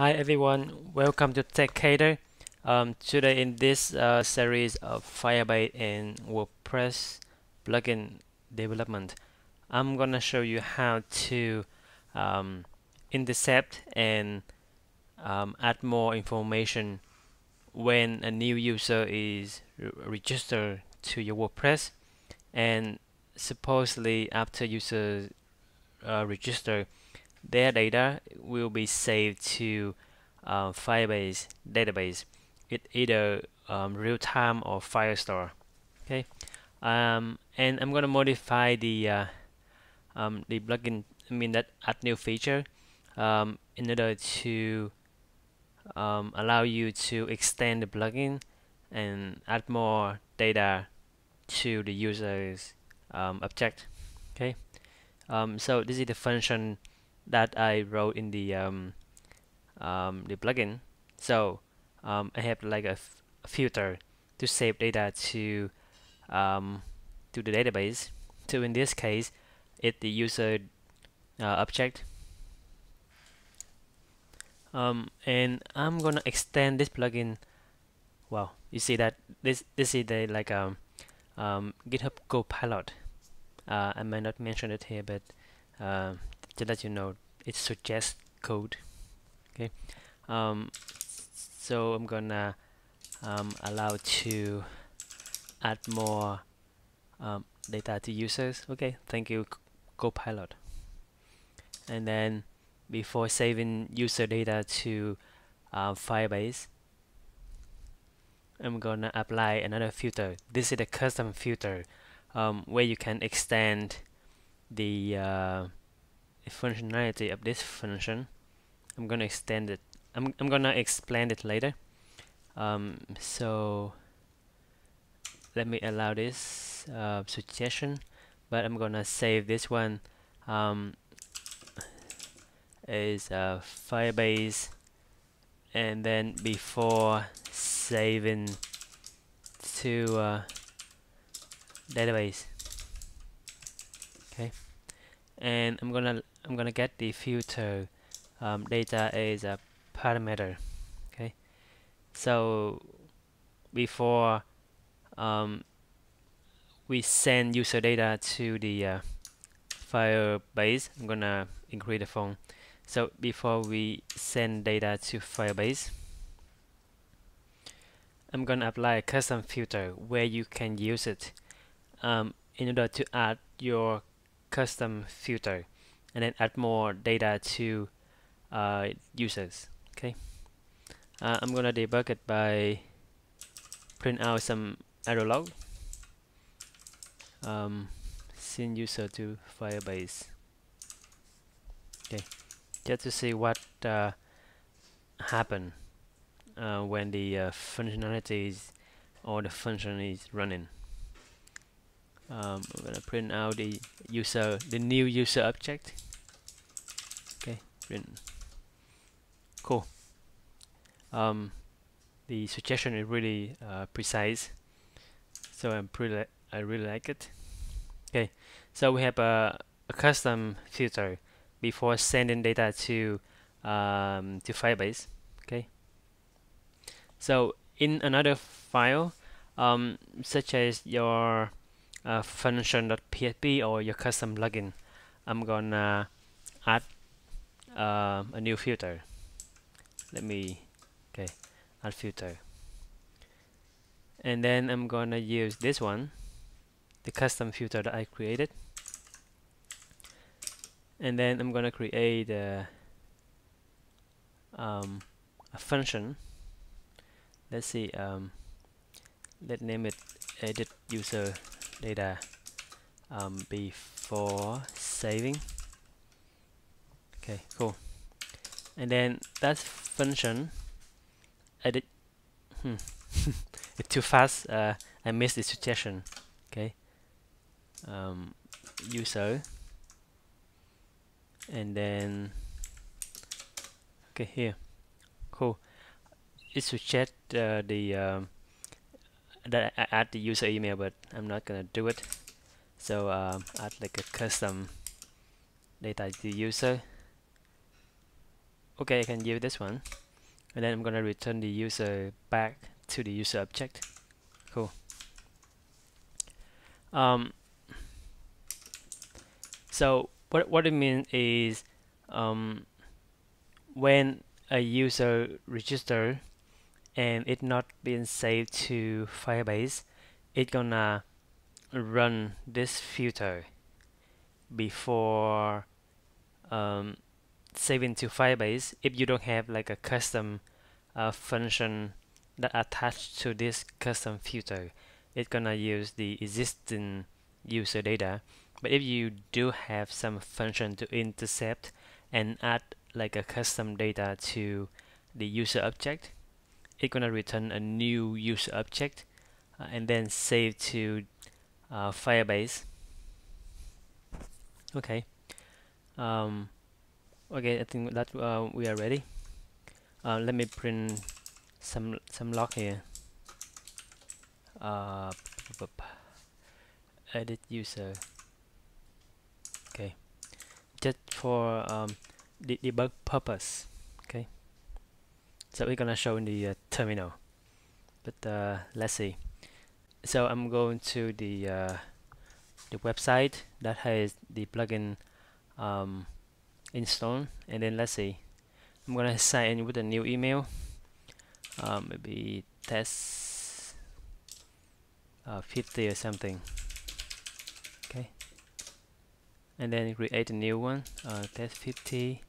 Hi everyone, welcome to TechCater. Um, today in this uh, series of Firebase and WordPress plugin development, I'm gonna show you how to um, intercept and um, add more information when a new user is re registered to your WordPress and supposedly after user uh, register their data will be saved to uh, Firebase database. It either um, real-time or Firestore. Okay? Um, and I'm gonna modify the uh, um, the plugin I mean that add new feature um, in order to um, allow you to extend the plugin and add more data to the user's um, object. Okay? So this is the function that I wrote in the um, um, the plugin. So um, I have like a, filter to save data to um, to the database. So in this case, it's the user uh, object. Um, and I'm gonna extend this plugin. Well, you see that this this is the like um, um GitHub Copilot. Uh, I might not mention it here, but uh, to let you know it suggests code. Okay. Um, so I'm gonna um, allow to add more um, data to users. Okay. Thank you Copilot. And then before saving user data to uh, Firebase I'm gonna apply another filter. This is a custom filter um, where you can extend the uh, functionality of this function. I'm gonna extend it I'm, I'm gonna explain it later. Um, so let me allow this uh, suggestion but I'm gonna save this one. Um, is uh, Firebase and then before saving to uh, database and I'm gonna I'm gonna get the filter um, data as a parameter okay? So before um, we send user data to the uh, Firebase I'm gonna increase the phone. So before we send data to Firebase I'm gonna apply a custom filter where you can use it. Um, in order to add your custom filter and then add more data to uh, users okay? Uh, I'm gonna debug it by print out some error log. Um, send user to Firebase. Okay just to see what uh, happen uh, when the uh, functionality is or the function is running um, I'm gonna print out the user the new user object. Okay print. Cool. Um, the suggestion is really uh, precise. So I'm pretty I really like it. Okay so we have a, a custom filter before sending data to um, to Firebase. Okay. So in another file um, such as your uh, function.php or your custom plugin. I'm gonna add uh, a new filter. Let me okay add filter. And then I'm gonna use this one the custom filter that I created. And then I'm gonna create a, um, a function. Let's see um, let's name it edit user data um, before saving. Okay cool. And then that function edit hmm. it's too fast uh, I missed the suggestion. Okay um, user and then okay here. Cool. It suggests uh, the um, that add the user email but I'm not gonna do it. So um, add like a custom data to user. Okay I can use this one. And then I'm gonna return the user back to the user object. Cool. Um, so what what it means is um, when a user register and it not being saved to Firebase it gonna run this filter before um, saving to Firebase if you don't have like a custom uh, function that attached to this custom filter. It's gonna use the existing user data but if you do have some function to intercept and add like a custom data to the user object it's gonna return a new user object uh, and then save to uh, Firebase. Okay. Um, okay I think that uh, we are ready. Uh, let me print some some log here. Uh, edit user. Okay. Just for um, the debug purpose so we're gonna show in the uh, terminal. But uh, let's see. So I'm going to the uh, the website that has the plugin um, installed and then let's see. I'm gonna sign in with a new email. Um, maybe test uh, 50 or something. Okay. And then create a new one. Uh, test 50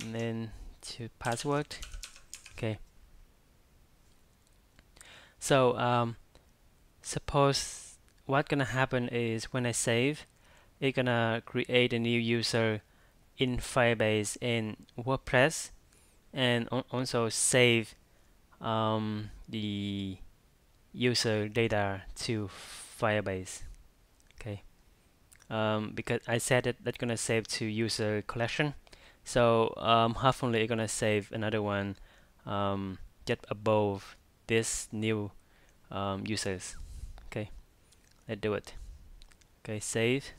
and then to password. Okay. So um, suppose what gonna happen is when I save it's gonna create a new user in Firebase in WordPress and also save um, the user data to Firebase. Okay. Um, because I said that that's gonna save to user collection so um, hopefully it's gonna save another one um, just above this new um, users. Okay let's do it. Okay save.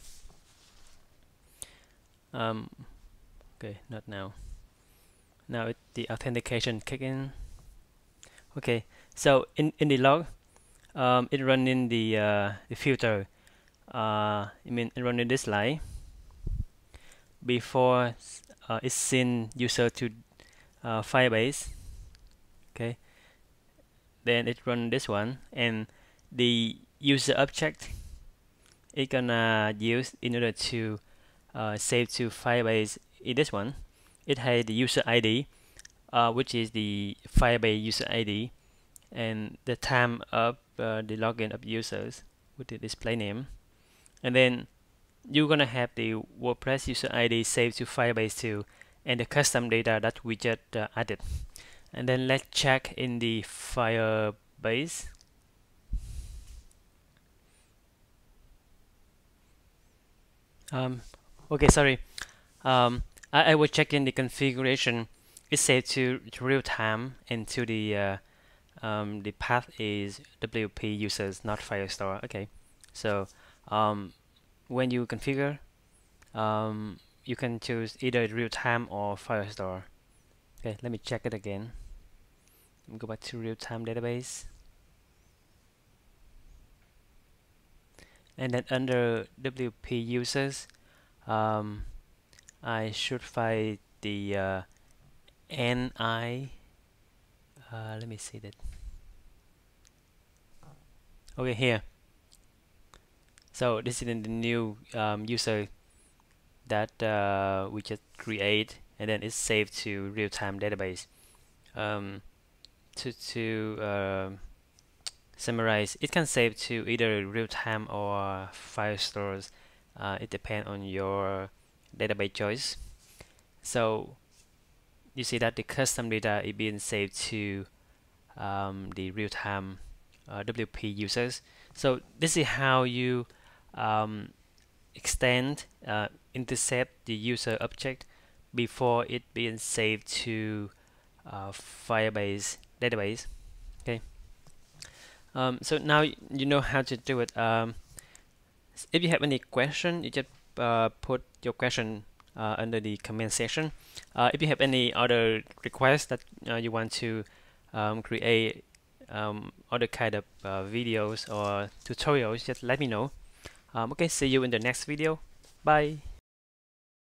Um, okay not now. Now it, the authentication kick in. Okay so in in the log um, it running the uh, the filter. Uh, I mean it running this line. Before uh, it send user to uh, Firebase okay? Then it run this one and the user object it gonna use in order to uh, save to Firebase in this one it has the user ID uh, which is the Firebase user ID and the time of uh, the login of users with the display name. And then you're gonna have the WordPress user ID saved to Firebase too and the custom data that we just uh, added. And then let's check in the Firebase. Um, okay sorry. Um, I, I will check in the configuration. It's set to, to real time and to the uh, um, the path is WP users not Firestore. Okay. So um, when you configure um, you can choose either real time or Firestore okay let me check it again. Go back to real time database. And then under WP users um, I should find the uh, NI uh, let me see that. Okay here so this is the new um, user that uh, we just create and then it's saved to real-time database. Um, to to uh, summarize it can save to either real-time or Firestore. Uh, it depends on your database choice. So you see that the custom data is being saved to um, the real-time uh, WP users. So this is how you um, extend uh, intercept the user object before it being saved to uh, Firebase database okay um, so now you know how to do it um, if you have any question you just uh, put your question uh, under the comment section. Uh, if you have any other requests that uh, you want to um, create um, other kind of uh, videos or tutorials, just let me know. Um, okay, see you in the next video. Bye.